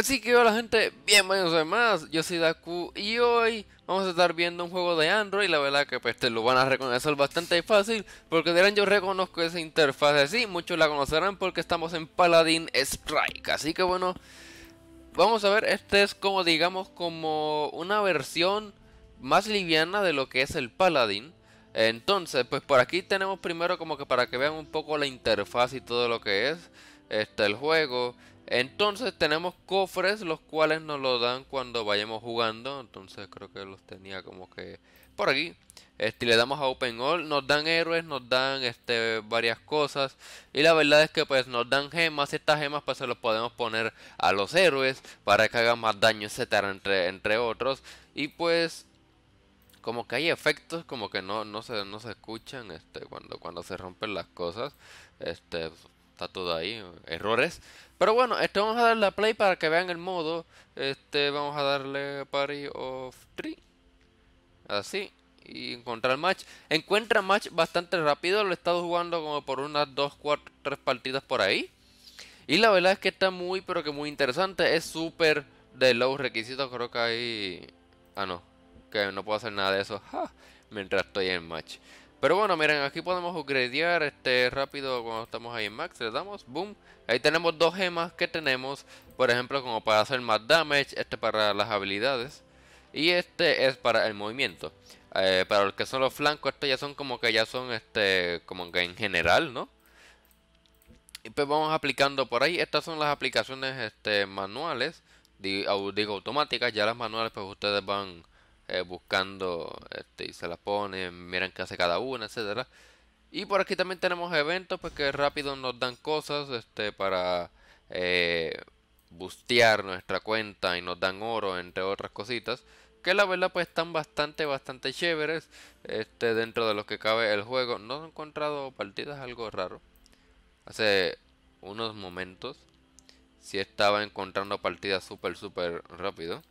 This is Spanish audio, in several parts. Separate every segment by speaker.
Speaker 1: Así que hola gente, bienvenidos a más, yo soy Daku y hoy vamos a estar viendo un juego de Android La verdad que pues te lo van a reconocer bastante fácil Porque dirán yo reconozco esa interfaz así, muchos la conocerán porque estamos en Paladin Strike. Así que bueno, vamos a ver, este es como digamos como una versión más liviana de lo que es el Paladin. Entonces pues por aquí tenemos primero como que para que vean un poco la interfaz y todo lo que es este el juego entonces tenemos cofres los cuales nos lo dan cuando vayamos jugando. Entonces creo que los tenía como que por aquí. Este, le damos a Open All, nos dan héroes, nos dan este, varias cosas. Y la verdad es que pues nos dan gemas. Y estas gemas pues se los podemos poner a los héroes para que hagan más daño, etcétera, entre, entre otros. Y pues como que hay efectos como que no, no, se, no se escuchan este, cuando, cuando se rompen las cosas. Este, está todo ahí, errores. Pero bueno, este vamos a darle a play para que vean el modo. Este vamos a darle Party of Three. Así. Y encontrar match. Encuentra match bastante rápido. Lo he estado jugando como por unas 2, 4, 3 partidas por ahí. Y la verdad es que está muy, pero que muy interesante. Es súper de low requisitos. Creo que ahí... Ah, no. Que no puedo hacer nada de eso. Mientras estoy en match. Pero bueno, miren, aquí podemos upgradear este rápido cuando estamos ahí en max. Le damos, boom. Ahí tenemos dos gemas que tenemos, por ejemplo, como para hacer más damage. Este para las habilidades. Y este es para el movimiento. Eh, para los que son los flancos, estos ya son como que ya son este como que en general, ¿no? Y pues vamos aplicando por ahí. Estas son las aplicaciones este, manuales. Digo, digo automáticas. Ya las manuales pues ustedes van eh, buscando este, y se las ponen, miren qué hace cada una, etcétera. Y por aquí también tenemos eventos pues que rápido nos dan cosas este, para eh, bustear nuestra cuenta y nos dan oro, entre otras cositas. Que la verdad pues están bastante, bastante chéveres este, dentro de lo que cabe el juego. No he encontrado partidas algo raro. Hace unos momentos si estaba encontrando partidas súper, súper rápido.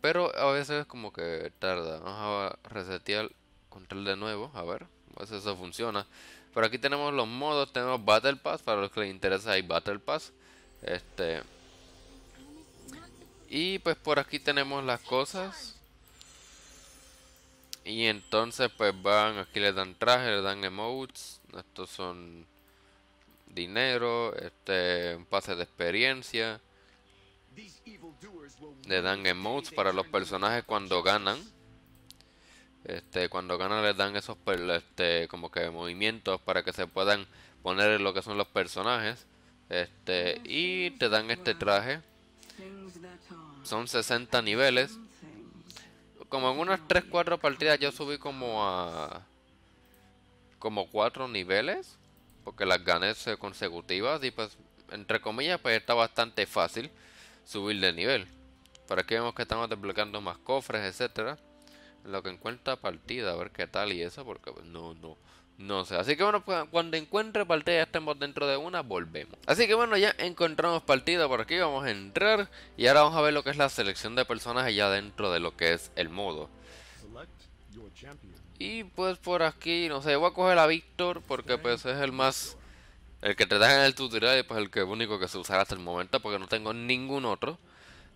Speaker 1: Pero a veces como que tarda. Vamos a resetear control de nuevo. A ver. A veces eso funciona. Pero aquí tenemos los modos. Tenemos Battle Pass. Para los que les interesa hay Battle Pass. Este. Y pues por aquí tenemos las cosas. Y entonces pues van, aquí les dan traje, les dan emotes. Estos son dinero, este, un pase de experiencia. Le dan emotes para los personajes cuando ganan. Este, cuando ganan les dan esos este, como que movimientos para que se puedan poner en lo que son los personajes. Este, y te dan este traje. Son 60 niveles. Como en unas 3-4 partidas yo subí como a como 4 niveles. Porque las gané consecutivas y pues entre comillas pues está bastante fácil subir de nivel. Por aquí vemos que estamos desbloqueando más cofres, etcétera. Lo que encuentra partida, a ver qué tal y eso, porque pues, no, no, no sé. Así que bueno, pues, cuando encuentre partida ya estemos dentro de una, volvemos. Así que bueno, ya encontramos partida por aquí, vamos a entrar. Y ahora vamos a ver lo que es la selección de personajes ya dentro de lo que es el modo. Y pues por aquí, no sé, voy a coger a Víctor porque pues es el más... El que te dan en el tutorial y pues el que único que se usará hasta el momento porque no tengo ningún otro.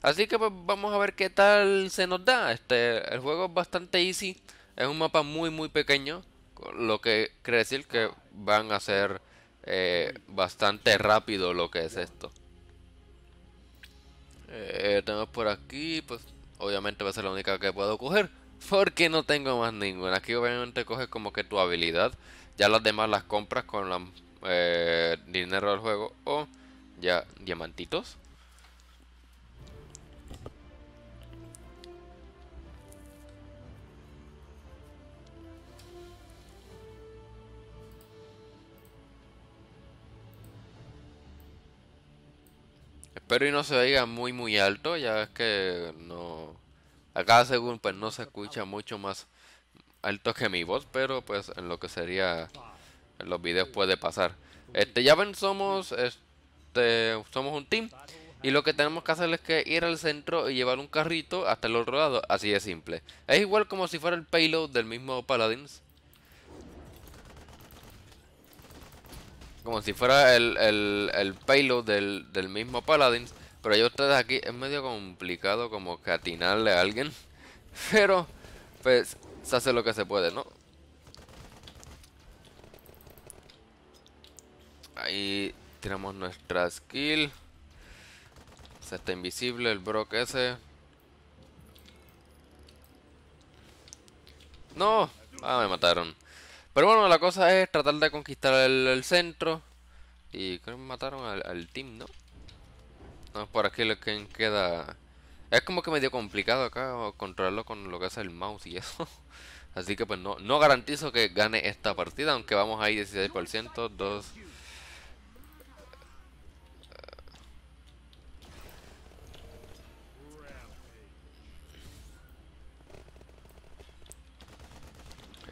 Speaker 1: Así que pues vamos a ver qué tal se nos da. Este, el juego es bastante easy. Es un mapa muy muy pequeño. Lo que quiere decir que van a ser eh, bastante rápido lo que es esto. Eh, tenemos por aquí, pues obviamente va a ser la única que puedo coger. Porque no tengo más ninguna. Aquí obviamente coges como que tu habilidad. Ya las demás las compras con la eh, dinero del juego o ya diamantitos. Espero y no se oiga muy muy alto, ya es que no... Acá según pues no se escucha mucho más alto que mi voz, pero pues en lo que sería en los videos puede pasar. Este, ya ven, somos, este, somos un team. Y lo que tenemos que hacer es que ir al centro y llevar un carrito hasta el otro lado. Así de simple. Es igual como si fuera el payload del mismo Paladins. Como si fuera el, el, el payload del, del, mismo Paladins. Pero yo ustedes aquí es medio complicado como que atinarle a alguien. Pero, pues, se hace lo que se puede, ¿no? Ahí tiramos nuestra skill. Se está invisible el Brock ese. No, ah, me mataron. Pero bueno, la cosa es tratar de conquistar el, centro. Y creo que mataron al, team, ¿no? No, por aquí lo que queda... Es como que medio complicado acá controlarlo con lo que es el mouse y eso. Así que pues no, no garantizo que gane esta partida, aunque vamos ahí 16%, 2...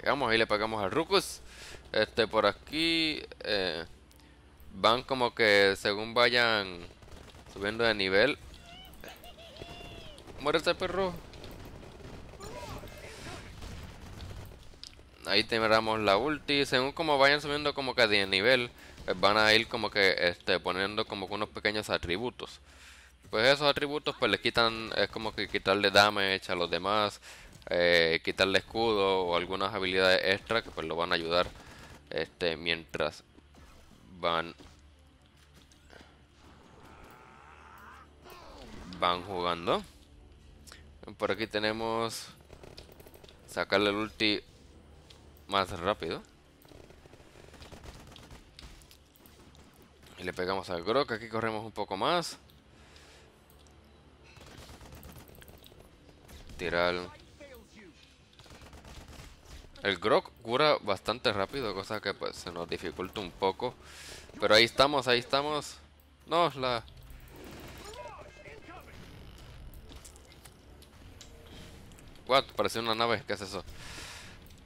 Speaker 1: Pegamos, ahí le pegamos al Rukus. Este, por aquí eh, van como que según vayan subiendo de nivel. Muérete, perro. Ahí tenemos la ulti. Según como vayan subiendo como que de nivel, pues van a ir como que este, poniendo como que unos pequeños atributos. Pues esos atributos pues le quitan, es como que quitarle damage a los demás eh, quitarle escudo o algunas habilidades extra que pues lo van a ayudar este mientras van van jugando. Por aquí tenemos sacarle el ulti más rápido. Y le pegamos al Grok aquí corremos un poco más. Tirar el Grok cura bastante rápido, cosa que pues se nos dificulta un poco. Pero ahí estamos, ahí estamos. No, la... What? Pareció una nave, ¿qué es eso?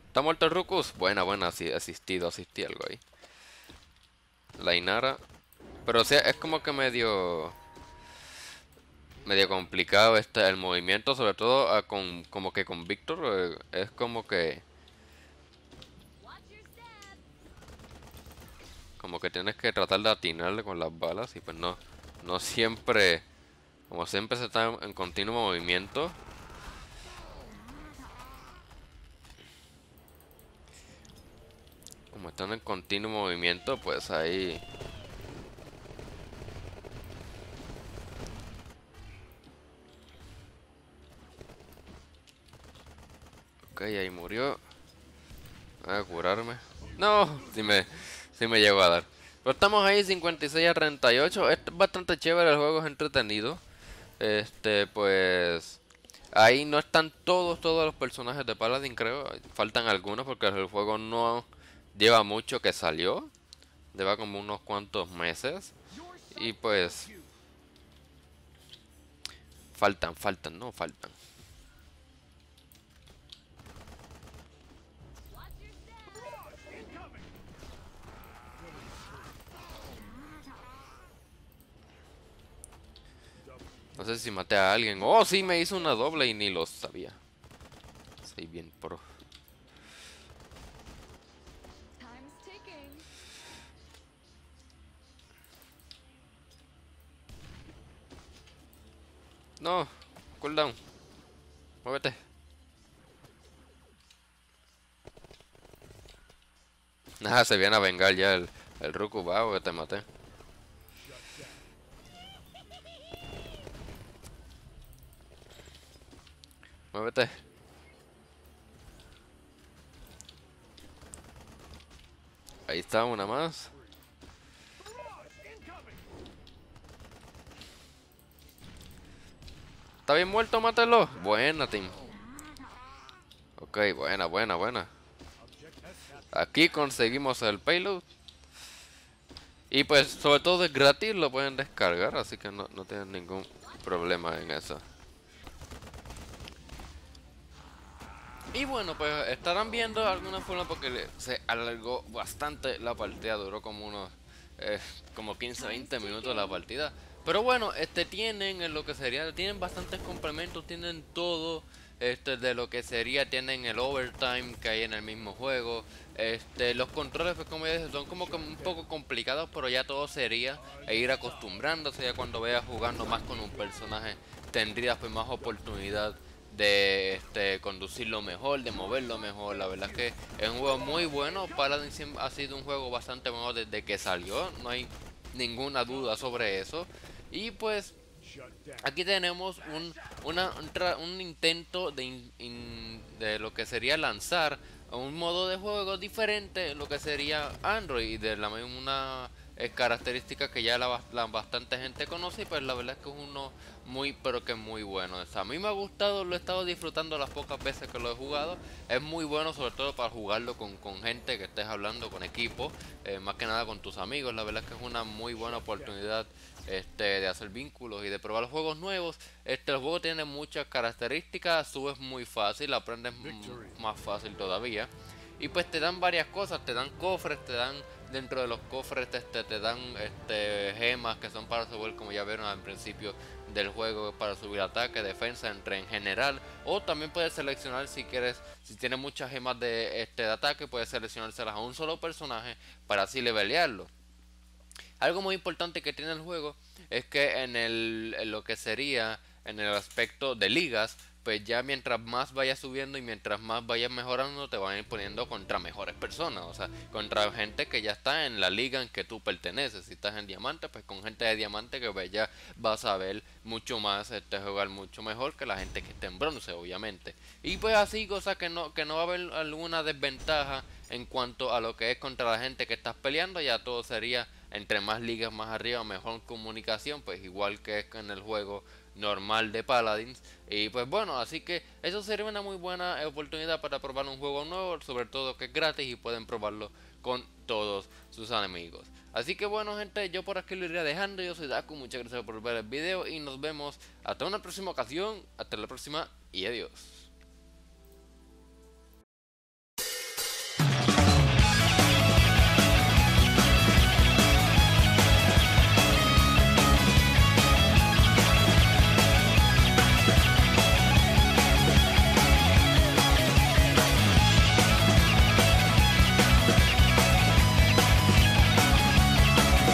Speaker 1: ¿Está muerto el Rukus? Buena, buena, sí, asistido, asistí algo ahí. La Inara. Pero o es como que medio... Medio complicado este el movimiento, sobre todo ah, con como que con Víctor. Eh, es como que... como que tienes que tratar de atinarle con las balas y pues no, no siempre, como siempre se está en, continuo movimiento. Como están en continuo movimiento, pues ahí... Ok, ahí murió. Voy a curarme. No, si me... Sí me llegó a dar. Pero estamos ahí 56 a 38. Es bastante chévere, el juego es entretenido. Este, pues... Ahí no están todos, todos los personajes de Paladin, creo. Faltan algunos porque el juego no lleva mucho que salió. Lleva como unos cuantos meses. Y pues... Faltan, faltan, no faltan. No sé si maté a alguien. Oh, sí, me hizo una doble y ni lo sabía. Soy bien pro. No, cooldown. Muévete. Nada, se viene a vengar ya el, el Ruku, que te maté. Muévete. Ahí está, una más. ¿Está bien muerto? Mátalo. Buena, team. Ok, buena, buena, buena. Aquí conseguimos el payload. Y pues, sobre todo es gratis, lo pueden descargar, así que no, no tienen ningún problema en eso. Y bueno, pues estarán viendo alguna forma porque se alargó bastante la partida, duró como unos eh, como 15-20 minutos la partida. Pero bueno, este tienen en lo que sería, tienen bastantes complementos, tienen todo. este, de lo que sería, tienen el overtime que hay en el mismo juego. Este, los controles, pues como ya son como un poco complicados, pero ya todo sería e ir acostumbrándose. Ya cuando vayas jugando más con un personaje, tendrías pues más oportunidad de este, conducirlo mejor, de moverlo mejor. La verdad es que es un juego muy bueno. Paladin ha sido un juego bastante bueno desde que salió. No hay ninguna duda sobre eso. Y pues aquí tenemos un, un, intento de, de lo que sería lanzar un modo de juego diferente lo que sería Android de la una es característica que ya la, bastante gente conoce y pues la verdad es que es uno muy pero que muy bueno. a mí me ha gustado, lo he estado disfrutando las pocas veces que lo he jugado. Es muy bueno sobre todo para jugarlo con, gente que estés hablando, con equipo, eh, más que nada con tus amigos. La verdad es que es una muy buena oportunidad este, de hacer vínculos y de probar los juegos nuevos. Este el juego tiene muchas características, subes muy fácil, aprendes más fácil todavía. Y pues te dan varias cosas, te dan cofres, te dan dentro de los cofres este, te dan este, gemas que son para subir, como ya vieron al principio del juego, para subir ataque, defensa, entre en general. O también puedes seleccionar si quieres, si tienes muchas gemas de, este, de ataque, puedes seleccionárselas a un solo personaje para así levelearlo. Algo muy importante que tiene el juego es que en, el, en lo que sería en el aspecto de ligas, pues ya mientras más vayas subiendo y mientras más vayas mejorando, te van a ir poniendo contra mejores personas, o sea, contra gente que ya está en la liga en que tú perteneces. Si estás en diamante, pues con gente de diamante que pues ya vas a ver mucho más, este jugar mucho mejor que la gente que está en bronce, obviamente. Y pues así, cosa que no, que no va a haber alguna desventaja en cuanto a lo que es contra la gente que estás peleando, ya todo sería entre más ligas más arriba, mejor comunicación, pues igual que es en el juego normal de Paladins. Y pues bueno, así que eso sería una muy buena oportunidad para probar un juego nuevo, sobre todo que es gratis y pueden probarlo con todos sus amigos. Así que bueno gente, yo por aquí lo iría dejando, yo soy Daku, muchas gracias por ver el video y nos vemos hasta una próxima ocasión, hasta la próxima y adiós.